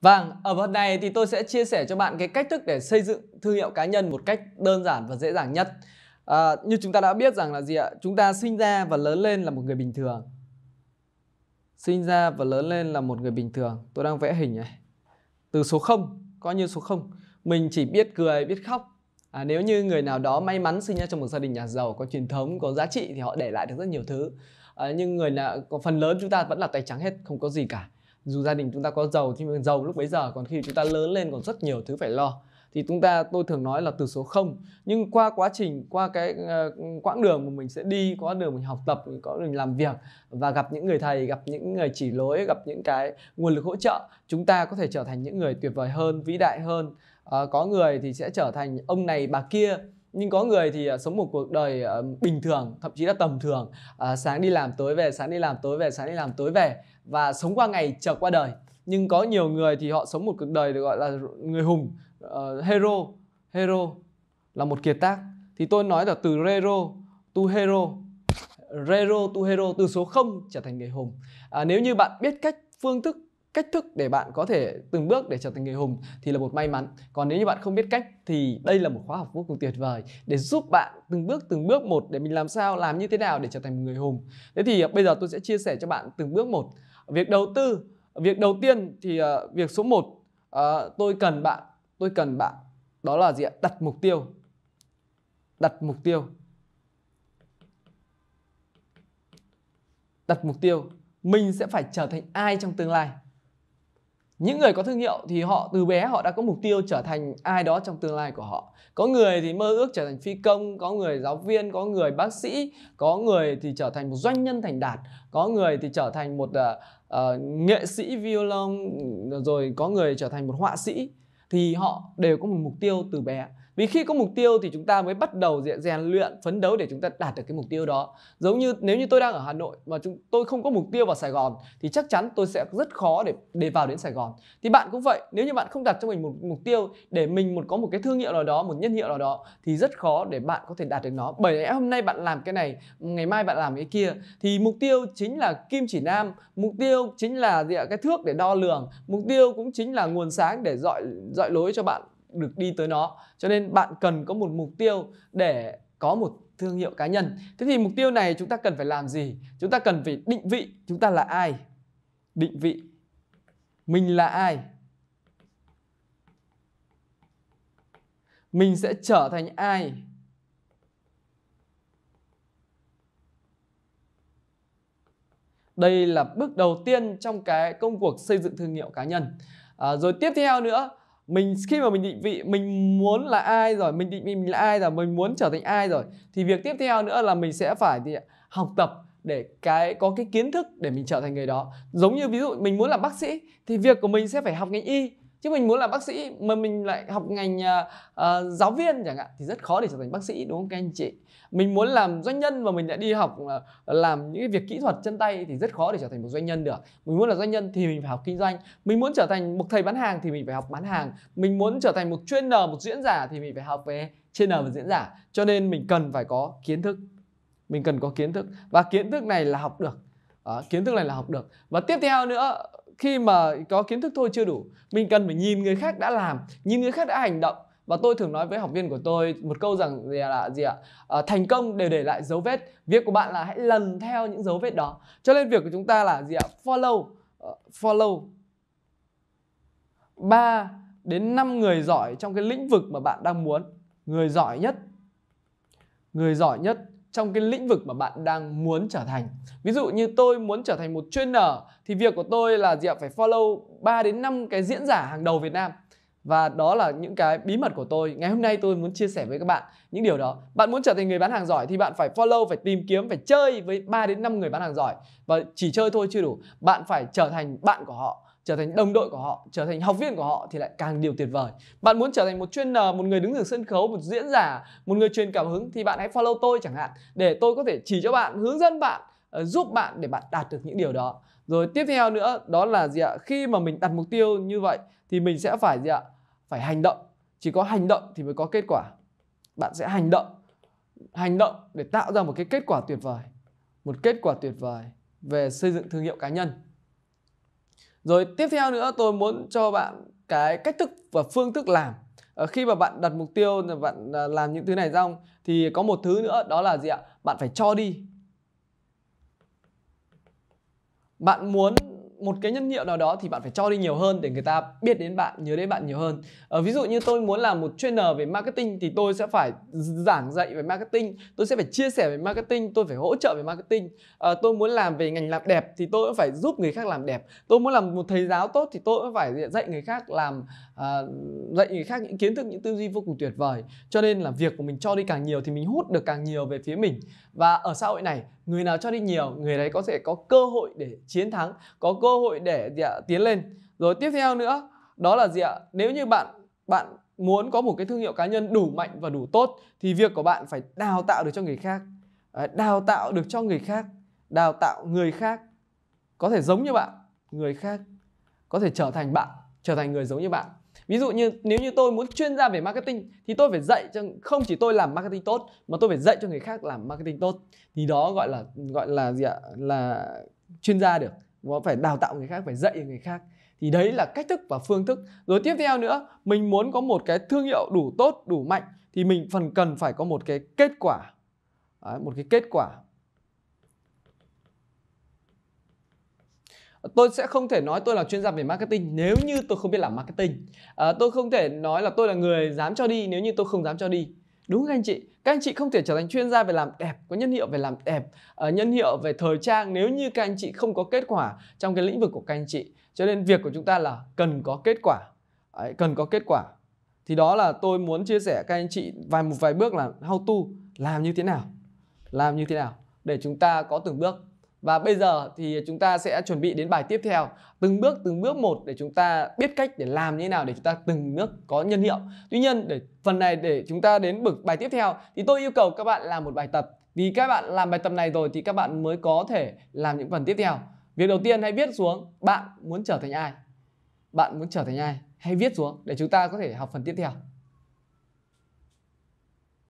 Vâng, ở phần này thì tôi sẽ chia sẻ cho bạn cái cách thức để xây dựng thương hiệu cá nhân một cách đơn giản và dễ dàng nhất. À, như chúng ta đã biết rằng là gì ạ? Chúng ta sinh ra và lớn lên là một người bình thường. Sinh ra và lớn lên là một người bình thường. Tôi đang vẽ hình này. Từ số 0, coi như số 0. Mình chỉ biết cười, biết khóc. À, nếu như người nào đó may mắn sinh ra trong một gia đình nhà giàu, có truyền thống, có giá trị thì họ để lại được rất nhiều thứ. À, nhưng người nào có phần lớn chúng ta vẫn là tay trắng hết, không có gì cả dù gia đình chúng ta có giàu thì mình giàu lúc bấy giờ còn khi chúng ta lớn lên còn rất nhiều thứ phải lo. Thì chúng ta tôi thường nói là từ số 0 nhưng qua quá trình qua cái uh, quãng đường mà mình sẽ đi có đường mình học tập mình có đường làm việc và gặp những người thầy gặp những người chỉ lối gặp những cái nguồn lực hỗ trợ chúng ta có thể trở thành những người tuyệt vời hơn vĩ đại hơn. Uh, có người thì sẽ trở thành ông này bà kia nhưng có người thì à, sống một cuộc đời à, bình thường thậm chí là tầm thường. À, sáng đi làm tối về sáng đi làm tối về sáng đi làm tối về và sống qua ngày chờ qua đời. Nhưng có nhiều người thì họ sống một cuộc đời được gọi là người hùng uh, hero. Hero là một kiệt tác. Thì tôi nói là từ hero to hero. Hero to hero từ số 0 trở thành người hùng. À, nếu như bạn biết cách phương thức cách thức để bạn có thể từng bước để trở thành người hùng thì là một may mắn. Còn nếu như bạn không biết cách thì đây là một khóa học vô cùng tuyệt vời để giúp bạn từng bước từng bước một để mình làm sao làm như thế nào để trở thành một người hùng. Thế thì ờ, bây giờ tôi sẽ chia sẻ cho bạn từng bước một. Việc đầu tư việc đầu tiên thì uh, việc số 1 uh, ờ, tôi cần bạn tôi cần bạn đó là gì ạ? Đặt mục tiêu. Đặt mục tiêu. Đặt mục tiêu. Mình sẽ phải trở thành ai trong tương lai? Những người có thương hiệu thì họ từ bé họ đã có mục tiêu trở thành ai đó trong tương lai của họ. Có người thì mơ ước trở thành phi công có người giáo viên có người bác sĩ có người thì trở thành một doanh nhân thành đạt có người thì trở thành một uh, uh, nghệ sĩ violon rồi có người trở thành một họa sĩ. Thì họ đều có một mục tiêu từ bé vì khi có mục tiêu thì chúng ta mới bắt đầu rèn luyện, phấn đấu để chúng ta đạt được cái mục tiêu đó. Giống như nếu như tôi đang ở hà nội mà chúng, tôi không có mục tiêu vào sài gòn thì chắc chắn tôi sẽ rất khó để để vào đến sài gòn. Thì bạn cũng vậy, nếu như bạn không đặt cho mình một mục tiêu để mình một, có một cái thương hiệu nào đó, một nhân hiệu nào đó thì rất khó để bạn có thể đạt được nó. Bởi lẽ hôm nay bạn làm cái này, ngày mai bạn làm cái kia thì mục tiêu chính là kim chỉ nam, mục tiêu chính là cái thước để đo lường, mục tiêu cũng chính là nguồn sáng để dọi dọi lối cho bạn được đi tới nó. Cho nên bạn cần có một mục tiêu để có một thương hiệu cá nhân. Thế thì mục tiêu này chúng ta cần phải làm gì? Chúng ta cần phải định vị chúng ta là ai? Định vị mình là ai? Mình sẽ trở thành ai? Đây là bước đầu tiên trong cái công cuộc xây dựng thương hiệu cá nhân. À, rồi tiếp theo nữa mình, khi mà mình định vị mình muốn là ai rồi, mình định vị mình là ai rồi, mình muốn trở thành ai rồi, thì việc tiếp theo nữa là mình sẽ phải thì học tập để cái, có cái kiến thức để mình trở thành người đó. Giống như ví dụ mình muốn làm bác sĩ, thì việc của mình sẽ phải học ngành y chứ mình muốn làm bác sĩ mà mình lại học ngành uh, giáo viên chẳng hạn thì rất khó để trở thành bác sĩ đúng không các anh chị? Mình muốn làm doanh nhân mà mình lại đi học uh, làm những việc kỹ thuật chân tay thì rất khó để trở thành một doanh nhân được. Mình muốn là doanh nhân thì mình phải học kinh doanh. Mình muốn trở thành một thầy bán hàng thì mình phải học bán hàng. Mình muốn trở thành một trainer một diễn giả thì mình phải học về trainer và diễn giả. Cho nên mình cần phải có kiến thức. Mình cần có kiến thức. Và kiến thức này là học được. Đó, kiến thức này là học được. Và tiếp theo nữa khi mà có kiến thức thôi chưa đủ mình cần phải nhìn người khác đã làm nhìn người khác đã hành động. Và tôi thường nói với học viên của tôi một câu rằng gì là gì ạ à, thành công đều để lại dấu vết việc của bạn là hãy lần theo những dấu vết đó. Cho nên việc của chúng ta là gì ạ follow uh, follow ba đến 5 người giỏi trong cái lĩnh vực mà bạn đang muốn. Người giỏi nhất người giỏi nhất trong cái lĩnh vực mà bạn đang muốn trở thành. Ví dụ như tôi muốn trở thành một trainer thì việc của tôi là gì ạ? Phải follow 3 đến 5 cái diễn giả hàng đầu Việt Nam. Và đó là những cái bí mật của tôi. Ngày hôm nay tôi muốn chia sẻ với các bạn những điều đó. Bạn muốn trở thành người bán hàng giỏi thì bạn phải follow, phải tìm kiếm, phải chơi với 3 đến 5 người bán hàng giỏi. Và chỉ chơi thôi chưa đủ. Bạn phải trở thành bạn của họ trở thành đồng đội của họ, trở thành học viên của họ thì lại càng điều tuyệt vời. Bạn muốn trở thành một trainer, ờ, một người đứng ở sân khấu, một diễn giả, một người truyền cảm hứng thì bạn hãy follow tôi chẳng hạn để tôi có thể chỉ cho bạn, hướng dẫn bạn, ờ, giúp bạn để bạn đạt được những điều đó. Rồi tiếp theo nữa đó là gì ạ? Khi mà mình đặt mục tiêu như vậy thì mình sẽ phải gì ạ? Phải hành động. Chỉ có hành động thì mới có kết quả. Bạn sẽ hành động hành động để tạo ra một cái kết quả tuyệt vời. Một kết quả tuyệt vời về xây dựng thương hiệu cá nhân rồi tiếp theo nữa tôi muốn cho bạn cái cách thức và phương thức làm. Ờ, khi mà bạn đặt mục tiêu, là bạn à, làm những thứ này xong thì có một thứ nữa, đó là gì ạ? Bạn phải cho đi. Bạn muốn một cái nhân hiệu nào đó thì bạn phải cho đi nhiều hơn để người ta biết đến bạn nhớ đến bạn nhiều hơn. Ờ, ví dụ như tôi muốn làm một trainer về marketing thì tôi sẽ phải giảng dạy về marketing tôi sẽ phải chia sẻ về marketing tôi phải hỗ trợ về marketing. Ờ, tôi muốn làm về ngành làm đẹp thì tôi cũng phải giúp người khác làm đẹp. Tôi muốn làm một thầy giáo tốt thì tôi cũng phải dạy người khác làm uh, dạy người khác những kiến thức những tư duy vô cùng tuyệt vời. Cho nên là việc của mình cho đi càng nhiều thì mình hút được càng nhiều về phía mình. Và ở xã hội này người nào cho đi nhiều người đấy có thể có cơ hội để chiến thắng có cơ hội để gì ạ, tiến lên. Rồi tiếp theo nữa đó là gì ạ? Nếu như bạn bạn muốn có một cái thương hiệu cá nhân đủ mạnh và đủ tốt thì việc của bạn phải đào tạo được cho người khác. Đào tạo được cho người khác đào tạo người khác. Có thể giống như bạn người khác. Có thể trở thành bạn trở thành người giống như bạn. Ví dụ như nếu như tôi muốn chuyên gia về marketing thì tôi phải dạy cho không chỉ tôi làm marketing tốt mà tôi phải dạy cho người khác làm marketing tốt. Thì đó gọi là gọi là gì ạ? Là chuyên gia được nó phải đào tạo người khác phải dạy người khác. Thì đấy là cách thức và phương thức. Rồi tiếp theo nữa mình muốn có một cái thương hiệu đủ tốt đủ mạnh thì mình phần cần phải có một cái kết quả. Đấy, một cái kết quả. Tôi sẽ không thể nói tôi là chuyên gia về marketing nếu như tôi không biết làm marketing. À, tôi không thể nói là tôi là người dám cho đi nếu như tôi không dám cho đi đúng các anh chị. Các anh chị không thể trở thành chuyên gia về làm đẹp có nhân hiệu về làm đẹp ờ, uh, nhân hiệu về thời trang nếu như các anh chị không có kết quả trong cái lĩnh vực của các anh chị. Cho nên việc của chúng ta là cần có kết quả. Đấy, cần có kết quả. Thì đó là tôi muốn chia sẻ các anh chị vài một vài bước là how to làm như thế nào làm như thế nào để chúng ta có từng bước và bây giờ thì chúng ta sẽ chuẩn bị đến bài tiếp theo. Từng bước từng bước một để chúng ta biết cách để làm như thế nào để chúng ta từng bước có nhân hiệu. Tuy nhiên, để phần này để chúng ta đến bực bài tiếp theo Thì tôi yêu cầu các bạn làm một bài tập. Vì các bạn làm bài tập này rồi thì các bạn mới có thể làm những phần tiếp theo. Việc đầu tiên hãy viết xuống, bạn muốn trở thành ai? Bạn muốn trở thành ai? Hãy viết xuống để chúng ta có thể học phần tiếp theo.